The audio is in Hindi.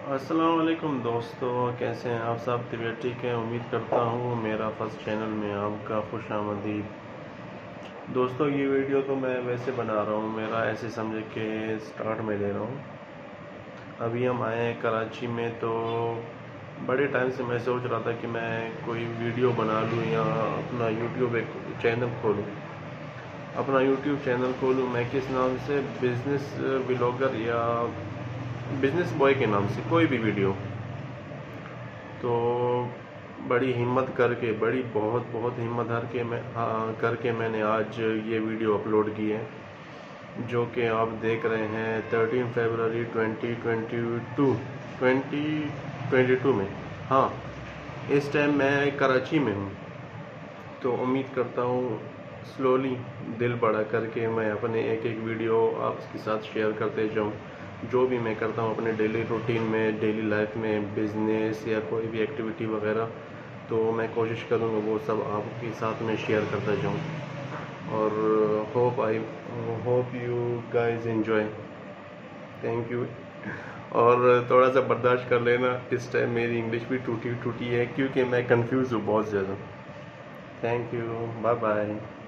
वालेकुम दोस्तों, कैसे हैं आप सब? तबीयत ठीक है? उम्मीद करता हूँ मेरा फ़र्स्ट चैनल में आपका खुश आमदीद। दोस्तों, ये वीडियो तो मैं वैसे बना रहा हूँ, मेरा ऐसे समझे के स्टार्ट में ले रहा हूँ। अभी हम आए हैं कराची में तो बड़े टाइम से मैं सोच रहा था कि मैं कोई वीडियो बना लूँ या अपना यूट्यूब एक चैनल खोलूँ। अपना यूट्यूब चैनल खोलूँ, मैं किस नाम से? बिज़नेस ब्लॉगर या बिज़नेस बॉय के नाम से कोई भी वीडियो तो बड़ी हिम्मत करके बड़ी बहुत बहुत हिम्मत हर के मैं आ, करके मैंने आज ये वीडियो अपलोड की है जो कि आप देख रहे हैं थर्टीन फरवरी twenty twenty two twenty twenty two में। हाँ इस टाइम मैं कराची में हूँ तो उम्मीद करता हूँ स्लोली दिल बड़ा करके मैं अपने एक एक वीडियो आपके साथ शेयर करते जाऊँ। जो भी मैं करता हूँ अपने डेली रूटीन में डेली लाइफ में बिज़नेस या कोई भी एक्टिविटी वगैरह तो मैं कोशिश करूँगा वो सब आपके साथ में शेयर करता जाऊँ। और hope I hope you guys enjoy thank you और थोड़ा सा बर्दाश्त कर लेना, इस टाइम मेरी इंग्लिश भी टूटी टूटी है, क्योंकि मैं कंफ्यूज हूँ बहुत ज़्यादा। Thank you bye bye